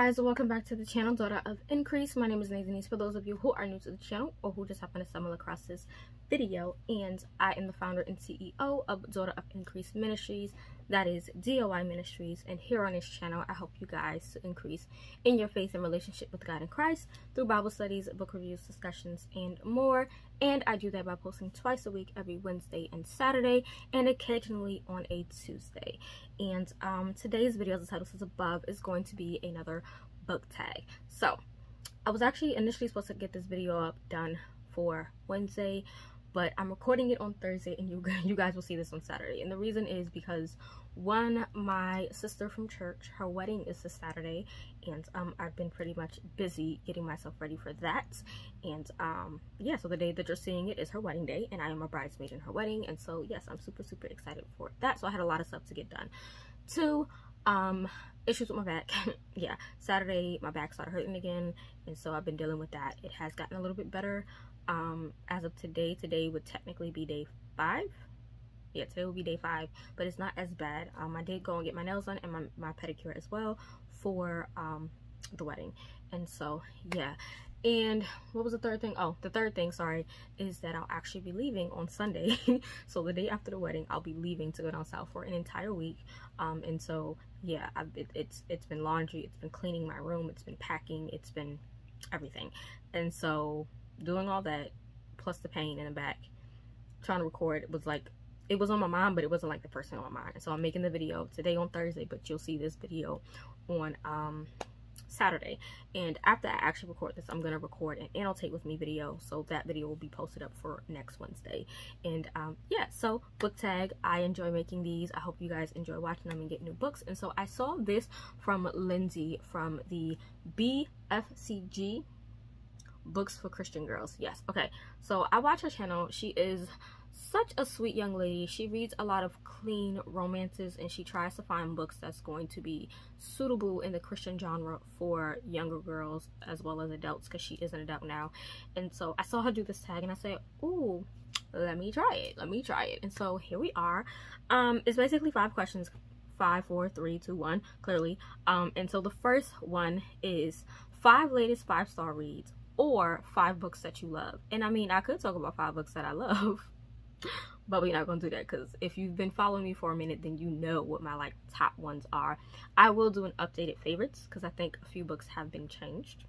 guys welcome back to the channel daughter of increase. My name is Nazanis for those of you who are new to the channel or who just happen to stumble across this video and I am the founder and CEO of daughter of increase ministries that is DOI Ministries and here on this channel I help you guys to increase in your faith and relationship with God in Christ through Bible studies, book reviews, discussions, and more and I do that by posting twice a week every Wednesday and Saturday and occasionally on a Tuesday and um, today's video as the title says above is going to be another book tag so I was actually initially supposed to get this video up done for Wednesday but I'm recording it on Thursday and you, you guys will see this on Saturday. And the reason is because one, my sister from church, her wedding is this Saturday and um, I've been pretty much busy getting myself ready for that. And um, yeah, so the day that you're seeing it is her wedding day and I am a bridesmaid in her wedding. And so yes, I'm super, super excited for that. So I had a lot of stuff to get done. Two, um, issues with my back. yeah, Saturday my back started hurting again and so I've been dealing with that. It has gotten a little bit better um as of today today would technically be day five yeah today will be day five but it's not as bad. Um i did go and get my nails done and my, my pedicure as well for um the wedding. And so yeah. And what was the third thing? Oh the third thing sorry is that i'll actually be leaving on sunday. So the day after the wedding i'll be leaving to go down south for an entire week. Um and so yeah it, it's it's been laundry it's been cleaning my room it's been packing it's been everything. And so doing all that plus the pain in the back trying to record was like it was on my mind but it wasn't like the first thing on my mind so i'm making the video today on thursday but you'll see this video on um saturday and after i actually record this i'm going to record an annotate with me video so that video will be posted up for next wednesday and um yeah so book tag i enjoy making these i hope you guys enjoy watching them and get new books and so i saw this from lindsey from the bfcg books for Christian girls. Yes. Okay. So I watch her channel. She is such a sweet young lady. She reads a lot of clean romances and she tries to find books that's going to be suitable in the Christian genre for younger girls as well as adults because she is an adult now. And so I saw her do this tag and I said, ooh, let me try it. Let me try it. And so here we are. Um, it's basically five questions. Five, four, three, two, one, clearly. Um, and so the first one is five latest five-star reads or five books that you love. And I mean, I could talk about five books that I love, but we're not gonna do that because if you've been following me for a minute, then you know what my like top ones are. I will do an updated favorites because I think a few books have been changed.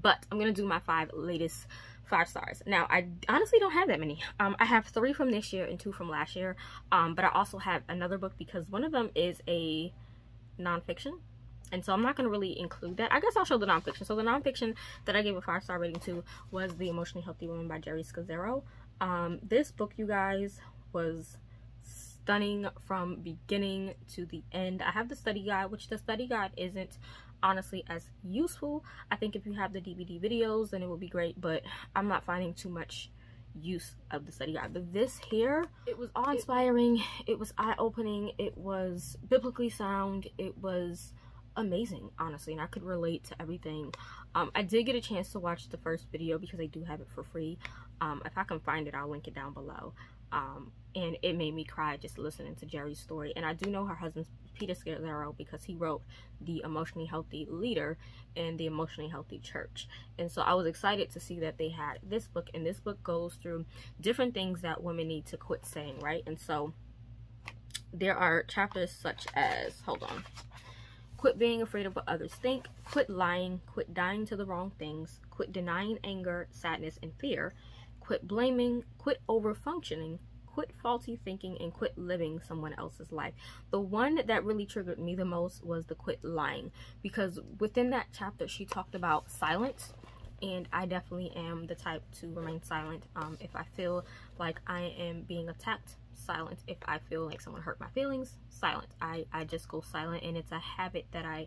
But I'm gonna do my five latest five stars. Now, I honestly don't have that many. Um, I have three from this year and two from last year. Um, but I also have another book because one of them is a nonfiction and so I'm not going to really include that. I guess I'll show the nonfiction. So the nonfiction that I gave a five-star rating to was The Emotionally Healthy Woman by Geri Scazzero. Um, this book, you guys, was stunning from beginning to the end. I have the study guide, which the study guide isn't honestly as useful. I think if you have the DVD videos, then it would be great, but I'm not finding too much use of the study guide. But this here it was awe-inspiring. It was eye-opening. It was biblically sound. It was amazing honestly and i could relate to everything um, i did get a chance to watch the first video because i do have it for free. Um, if i can find it i'll link it down below. Um, and it made me cry just listening to geri's story. And i do know her husband's peter scazzero because he wrote the emotionally healthy leader and the emotionally healthy church. And so i was excited to see that they had this book. And this book goes through different things that women need to quit saying right? And so there are chapters such as hold on Quit being afraid of what others think. Quit lying. Quit dying to the wrong things. Quit denying anger, sadness, and fear. Quit blaming. Quit over functioning. Quit faulty thinking and quit living someone else's life. The one that really triggered me the most was the quit lying because within that chapter she talked about silence and I definitely am the type to remain silent um, if I feel like I am being attacked silent. If I feel like someone hurt my feelings silent. I, I just go silent and it's a habit that I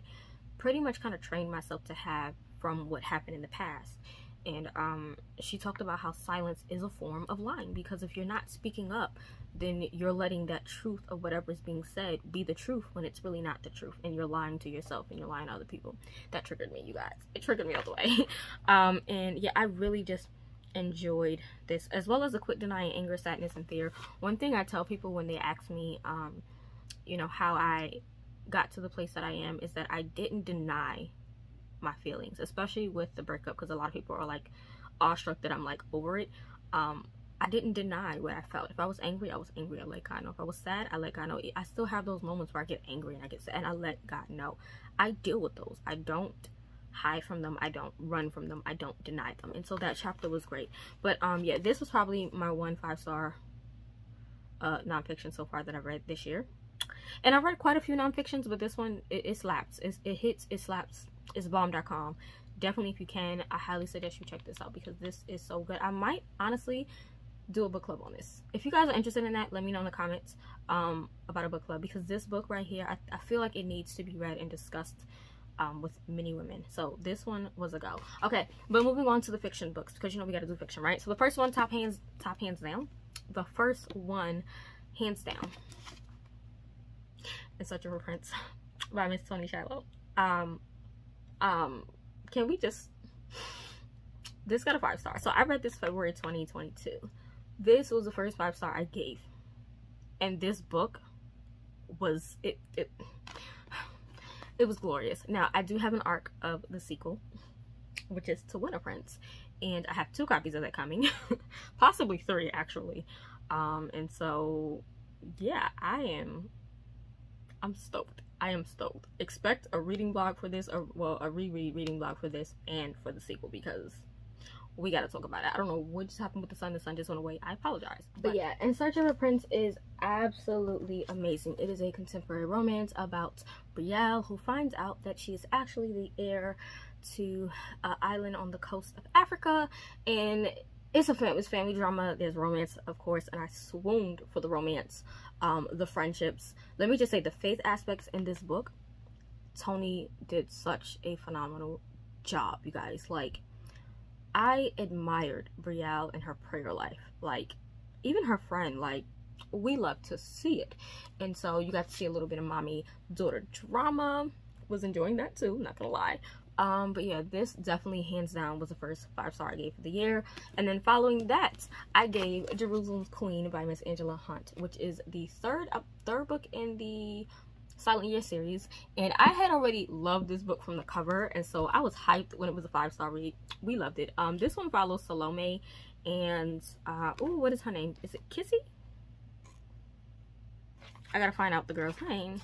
pretty much kind of trained myself to have from what happened in the past. And um, she talked about how silence is a form of lying because if you're not speaking up then you're letting that truth of whatever is being said be the truth when it's really not the truth and you're lying to yourself and you're lying to other people. That triggered me you guys. It triggered me all the way. Um, and yeah i really just enjoyed this as well as the quit denying anger sadness and fear one thing i tell people when they ask me um, you know how i got to the place that I am is that I didn't deny my feelings, especially with the breakup, because a lot of people are like awestruck that I'm like over it. Um, I didn't deny what I felt. If I was angry, I was angry. I let God know. If I was sad, I let God know. I still have those moments where I get angry and I get sad, and I let God know. I deal with those. I don't hide from them. I don't run from them. I don't deny them. And so that chapter was great. But um, yeah, this was probably my one five star uh nonfiction so far that I've read this year. And I've read quite a few nonfictions, but this one it, it slaps. It's, it hits. It slaps. It's bomb.com. Definitely, if you can, I highly suggest you check this out because this is so good. I might honestly do a book club on this. If you guys are interested in that, let me know in the comments um, about a book club because this book right here, I, I feel like it needs to be read and discussed um, with many women. So this one was a go. Okay, but moving on to the fiction books because you know we got to do fiction, right? So the first one, top hands, top hands down. The first one, hands down, in such a Prince by Miss Toni Shiloh. Um, um, can we just this got a five star so i read this february 2022 this was the first five star i gave and this book was it it it was glorious. Now i do have an arc of the sequel which is to win a prince and i have two copies of that coming possibly three actually. Um and so yeah i am i'm stoked. I am stoked. Expect a reading blog for this, or well, a reread reading blog for this and for the sequel because we got to talk about it. I don't know what just happened with the sun. The sun just went away. I apologize. But, but yeah, In Search of a Prince is absolutely amazing. It is a contemporary romance about Brielle who finds out that she is actually the heir to an island on the coast of Africa and it's a family, it's family drama. There's romance, of course, and I swooned for the romance, um, the friendships. Let me just say the faith aspects in this book. Toni did such a phenomenal job, you guys. Like, I admired Brielle and her prayer life. Like, even her friend, like, we love to see it. And so you got to see a little bit of mommy daughter drama. Was enjoying that too, not gonna lie. Um, but yeah, this definitely hands down was the first five star I gave for the year. And then following that, I gave Jerusalem's Queen by Miss Angela Hunt, which is the third uh, third book in the Silent Year series. And I had already loved this book from the cover, and so I was hyped when it was a five star read. We loved it. Um, this one follows Salome and uh, oh, what is her name? Is it Kissy? I gotta find out the girl's name.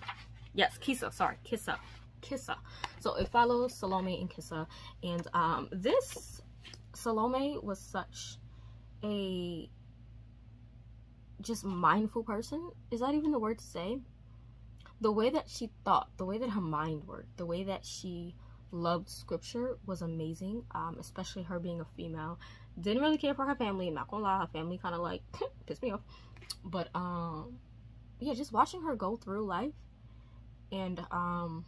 Yes, Kisa. Sorry, Kissa. Kissa. So it follows Salome and Kissa. And um, this Salome was such a just mindful person. Is that even the word to say? The way that she thought, the way that her mind worked, the way that she loved scripture was amazing. Um, especially her being a female. Didn't really care for her family. Not gonna lie, her family kind of like pissed me off. But um, yeah, just watching her go through life and um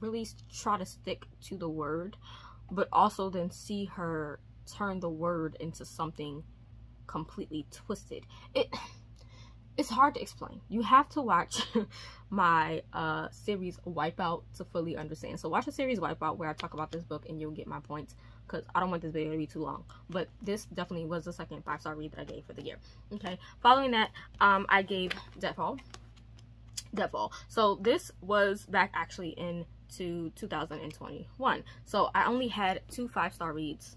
really try to stick to the word, but also then see her turn the word into something completely twisted. It it's hard to explain. You have to watch my uh series Wipeout to fully understand. So watch the series Wipeout where I talk about this book and you'll get my points because I don't want this video to be too long. But this definitely was the second five star read that I gave for the year. Okay. Following that, um I gave Deadfall. Deadfall. So this was back actually in to 2021. So I only had two five-star reads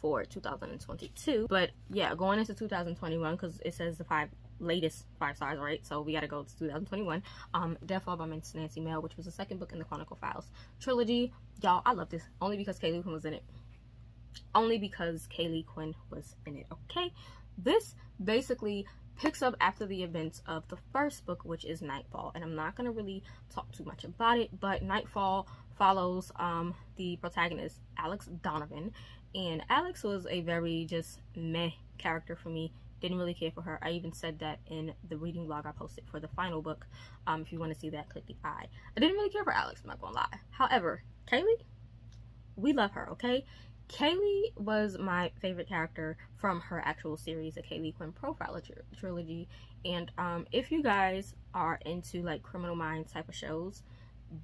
for 2022. But yeah, going into 2021, because it says the five latest five stars, right? So we got to go to 2021. Um, Deadfall by Miss Nancy Mehl, which was the second book in the Quantico Files trilogy. Y'all, I love this only because Kaely Quinn was in it. Only because Kaely Quinn was in it, okay? This basically picks up after the events of the first book, which is Nightfall. And I'm not going to really talk too much about it, but Nightfall follows um, the protagonist, Alex Donovan. And Alex was a very just meh character for me. Didn't really care for her. I even said that in the reading blog I posted for the final book. Um, if you want to see that, click the eye. I didn't really care for Alex, I'm not to lie. However, Kaely, we love her, okay? Kaely was my favorite character from her actual series, the Kaely Quinn Profile tr Trilogy. And um, if you guys are into like Criminal Minds type of shows,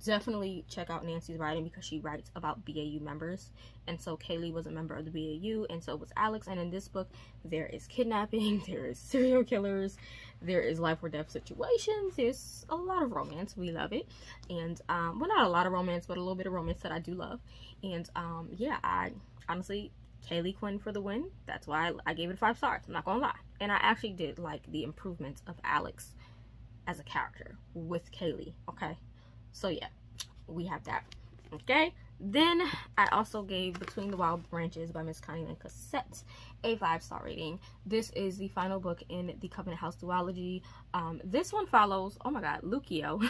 definitely check out Nancy's writing because she writes about BAU members. And so Kaely was a member of the BAU, and so was Alex. And in this book, there is kidnapping, there is serial killers, there is life or death situations. There's a lot of romance. We love it. And, um, well, not a lot of romance, but a little bit of romance that I do love. And, um, yeah, I honestly, Kaely Quinn for the win. That's why I, I gave it five stars. I'm not gonna lie. And I actually did like the improvements of Alex as a character with Kaely. Okay. So yeah, we have that. Okay. Then I also gave Between the Wild Branches by Miss Connilyn Cossette a five star rating. This is the final book in the Covenant House duology. Um, this one follows, oh my god, Lucio.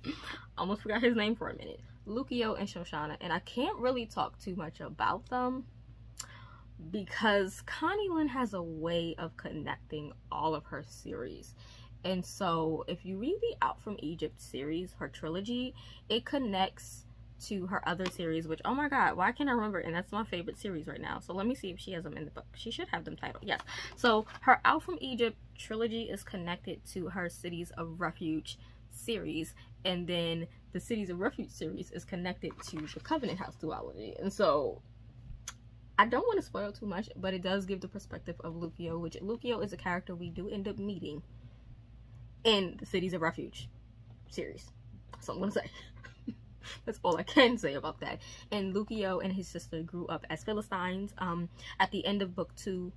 Almost forgot his name for a minute. Lucio and Shoshana. And I can't really talk too much about them because Connie Lynn has a way of connecting all of her series. And so if you read the Out from Egypt series, her trilogy, it connects to her other series, which, oh my god, why can't I remember? And that's my favorite series right now. So let me see if she has them in the book. She should have them titled, yes. So her Out from Egypt trilogy is connected to her Cities of Refuge series. And then the Cities of Refuge series is connected to the Covenant House duology. And so I don't want to spoil too much, but it does give the perspective of Lucio, which Lucio is a character we do end up meeting in the Cities of Refuge series. All I'm gonna say. That's all I can say about that. And Lucio and his sister grew up as Philistines. Um, at the end of book two,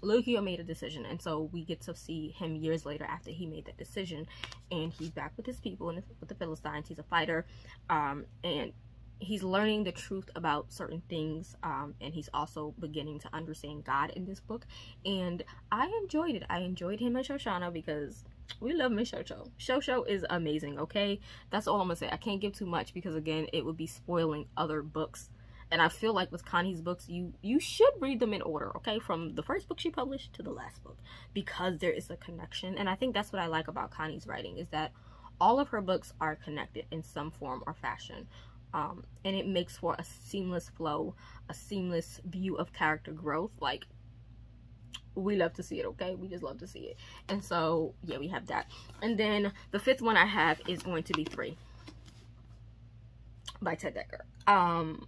Lucio made a decision, and so we get to see him years later after he made that decision, and he's back with his people and with the Philistines. He's a fighter, um, and he's learning the truth about certain things um, and he's also beginning to understand God in this book and I enjoyed it I enjoyed him and Shoshana because we love Miss Shosho Shosho is amazing okay? That's all I'm gonna say. I can't give too much because again it would be spoiling other books. And I feel like with Connie's books you you should read them in order okay? From the first book she published to the last book. Because there is a connection. And I think that's what I like about Connie's writing is that all of her books are connected in some form or fashion. Um, and it makes for a seamless flow, a seamless view of character growth. Like, we love to see it, okay? We just love to see it. And so, yeah, we have that. And then the fifth one I have is going to be Thr3e by Ted Dekker. Um,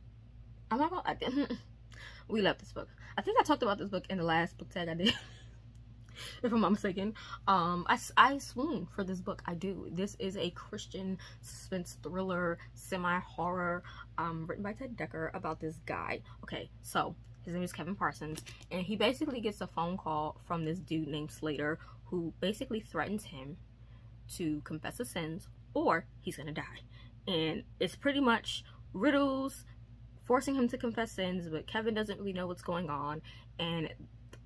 I'm not gonna, we love this book. I think I talked about this book in the last book tag I did. if I'm not mistaken. Um, I, I swoon for this book. I do. This is a Christian suspense thriller, semi-horror, um, written by Ted Dekker about this guy. Okay, so his name is Kevin Parsons, and he basically gets a phone call from this dude named Slater who basically threatens him to confess his sins or he's gonna die. And it's pretty much riddles forcing him to confess sins, but Kevin doesn't really know what's going on. And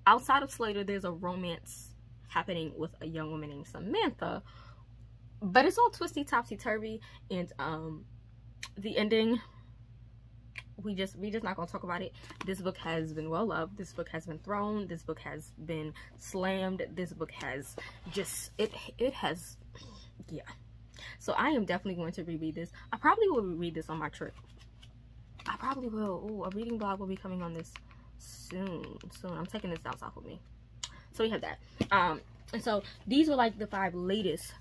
outside of Slater, there's a romance happening with a young woman named Samantha. But it's all twisty, topsy-turvy, and um, the ending, we just we just not gonna talk about it. This book has been well loved. This book has been thrown. This book has been slammed. This book has just it it has yeah. So I am definitely going to reread this. I probably will reread this on my trip. I probably will. Ooh, a reading blog will be coming on this soon soon i'm taking this down south with me so we have that um and so these were like the five latest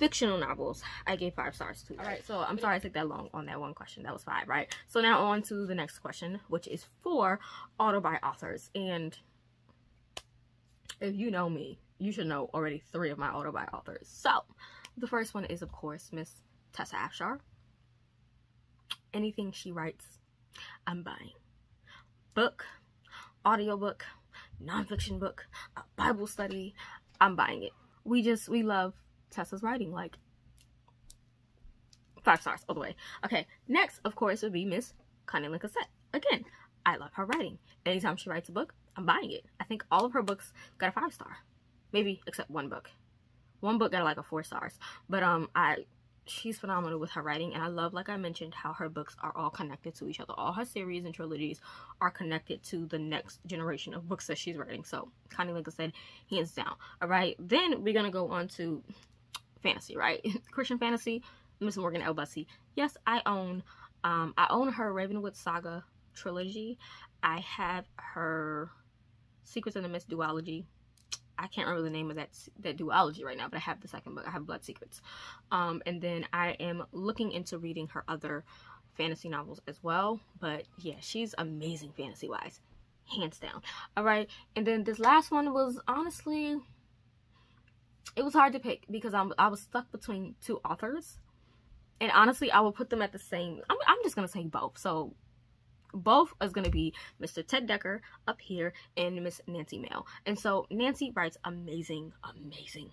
fictional novels i gave five stars to all right so i'm sorry i took that long on that one question. That was five right? So now on to the next question which is four auto buy authors. And if you know me you should know already three of my auto buy authors. So the first one is of course miss tessa afshar. Anything she writes i'm buying. Book audiobook, nonfiction book, Bible study, I'm buying it. We just, we love Tessa's writing, like five stars all the way. Okay, next, of course, would be Miss Lynn Cossette. Again, I love her writing. Anytime she writes a book, I'm buying it. I think all of her books got a five star. Maybe except one book. One book got like a four stars. But um, I she's phenomenal with her writing and i love like i mentioned how her books are all connected to each other all her series and trilogies are connected to the next generation of books that she's writing so connie i said hands down all right then we're gonna go on to fantasy right christian fantasy miss morgan l busse yes i own um i own her ravenwood saga trilogy i have her secrets in the mist duology I can't remember the name of that that duology right now, but I have the second book. I have Blood Secrets. Um, and then I am looking into reading her other fantasy novels as well. But yeah, she's amazing fantasy wise, hands down. All right, and then this last one was honestly, it was hard to pick because I'm I was stuck between two authors, and honestly, I will put them at the same. I'm I'm just gonna say both. So both is going to be Mr. Ted Dekker up here and Miss Nancy Mehl. And so Nancy writes amazing, amazing,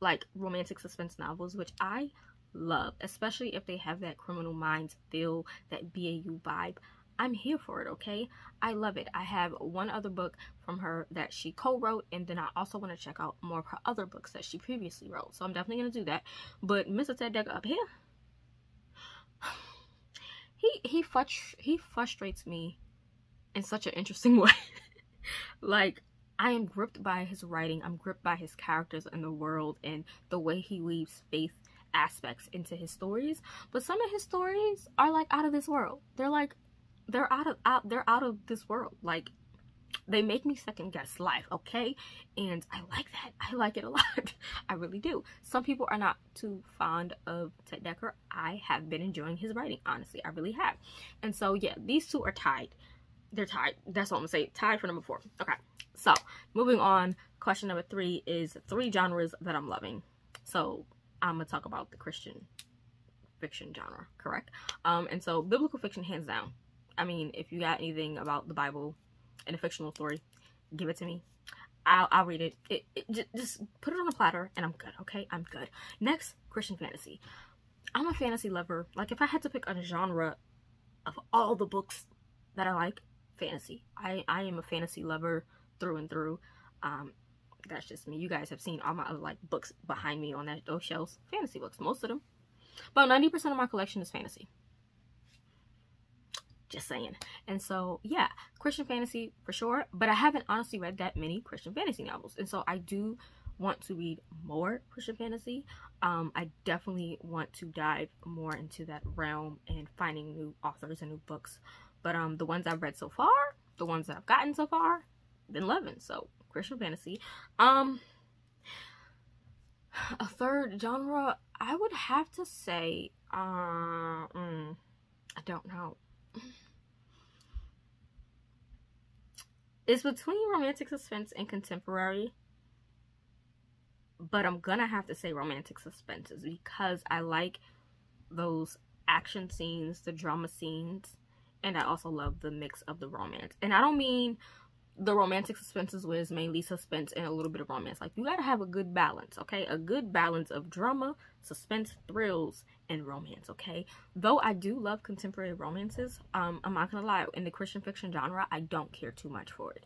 like romantic suspense novels, which I love, especially if they have that criminal minds feel, that BAU vibe. I'm here for it, okay? I love it. I have one other book from her that she co-wrote, and then I also want to check out more of her other books that she previously wrote. So I'm definitely going to do that. But Mr. Ted Dekker up here, he he he frustrates me in such an interesting way. like I am gripped by his writing. I'm gripped by his characters and the world and the way he weaves faith aspects into his stories. But some of his stories are like out of this world. They're like they're out of out they're out of this world. Like they make me second guess life, okay? And I like that. I like it a lot. I really do. Some people are not too fond of Ted Dekker. I have been enjoying his writing, honestly. I really have. And so, yeah, these two are tied. They're tied. That's what I'm to say. Tied for number four. Okay. So, moving on. Question number three is three genres that I'm loving. So, I'm to talk about the Christian fiction genre, correct? Um, and so, biblical fiction, hands down. I mean, if you got anything about the Bible, and a fictional story, give it to me. I'll, I'll read it. It, it. Just put it on a platter and I'm good, okay? I'm good. Next, Christian fantasy. I'm a fantasy lover. Like, if I had to pick a genre of all the books that I like, fantasy. I, I am a fantasy lover through and through. Um, that's just me. You guys have seen all my other, like, books behind me on that those shelves. Fantasy books, most of them. About 90% of my collection is fantasy. Just saying. And so, yeah, Christian fantasy for sure. But I haven't honestly read that many Christian fantasy novels. And so I do want to read more Christian fantasy. Um, I definitely want to dive more into that realm and finding new authors and new books. But um, the ones I've read so far, the ones that I've gotten so far, been loving. So Christian fantasy. Um, a third genre, I would have to say, uh, mm, I don't know. It's between romantic suspense and contemporary. But I'm gonna have to say romantic suspenses because I like those action scenes, the drama scenes, and I also love the mix of the romance. And I don't mean the romantic suspenses was mainly suspense and a little bit of romance. Like you gotta have a good balance, okay? A good balance of drama, suspense, thrills, and romance, okay? Though I do love contemporary romances, um, I'm not gonna lie, in the Christian fiction genre, I don't care too much for it.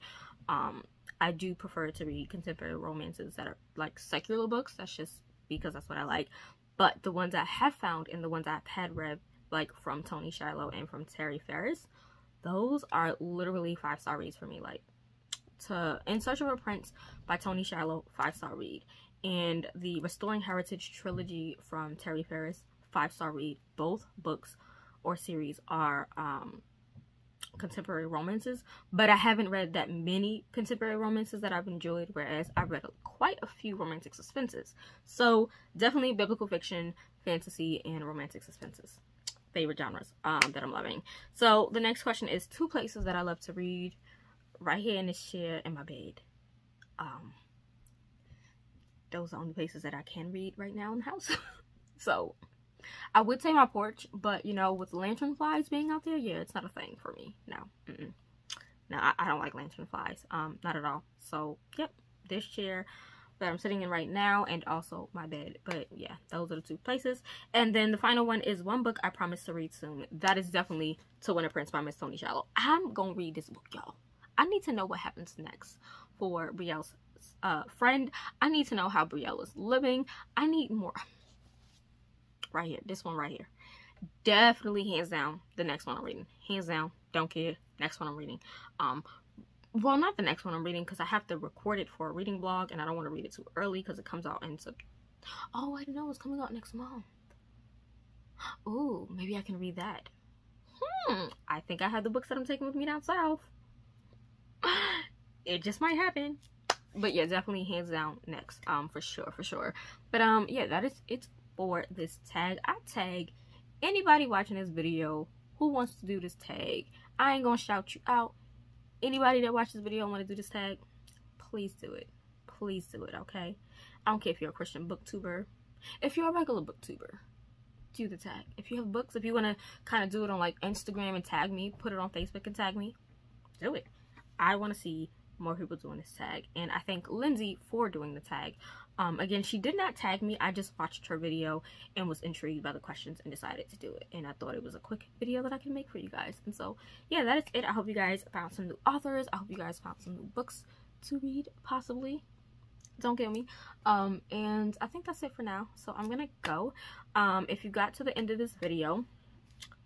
Um, I do prefer to read contemporary romances that are like secular books. That's just because that's what I like. But the ones I have found and the ones I've had read, like from Toni Shiloh and from Terry Ferris, those are literally five star reads for me. Like to In Search of a Prince by Toni Shiloh, five star read. And the Restoring Heritage trilogy from Terry Ferris, five star read. Both books or series are um, contemporary romances, but I haven't read that many contemporary romances that I've enjoyed, whereas I've read quite a few romantic suspenses. So definitely biblical fiction, fantasy, and romantic suspenses. Favorite genres um, that I'm loving. So the next question is two places that I love to read right here in this chair in my bed. Um, those are the only places that I can read right now in the house. so, I would say my porch, but you know, with lantern flies being out there, yeah, it's not a thing for me. No, mm -mm. no, I, I, don't like lantern flies. Um, not at all. So, yep, this chair that I'm sitting in right now, and also my bed. But yeah, those are the two places. And then the final one is one book I promise to read soon. That is definitely To Win a Prince by Miss Toni Shiloh. I'm gonna read this book, y'all. I need to know what happens next for Brielle's uh, friend. I need to know how Brielle is living. I need more. Right here. This one right here. Definitely hands down the next one I'm reading. Hands down. Don't care. Next one I'm reading. Um, well, not the next one I'm reading because I have to record it for a reading blog and I don't want to read it too early because it comes out in. Oh, I know it's coming out next month. Ooh, maybe I can read that. Hmm, I think I have the books that I'm taking with me down south. It just might happen. but yeah, definitely hands down next. Um, for sure, for sure. But um, yeah, that is it for this tag. I tag anybody watching this video who wants to do this tag. I ain't gonna shout you out. Anybody that watches this video and want to do this tag, please do it. Please do it, okay? I don't care if you're a Christian booktuber. If you're a regular booktuber, do the tag. If you have books, if you want to kind of do it on like Instagram and tag me, put it on Facebook and tag me, do it. I want to see more people doing this tag. And I thank Lindsey for doing the tag. Um, again, she did not tag me. I just watched her video and was intrigued by the questions and decided to do it. And I thought it was a quick video that I can make for you guys. And so, yeah, that is it. I hope you guys found some new authors. I hope you guys found some new books to read, possibly. Don't get me. Um, and I think that's it for now. So I'm going to go. Um, if you got to the end of this video,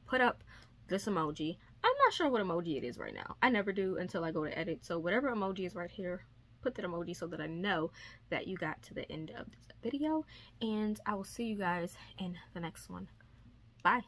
put up this emoji. Not sure what emoji it is right now. I never do until I go to edit. So whatever emoji is right here, put that emoji so that I know that you got to the end of this video. And I will see you guys in the next one. Bye.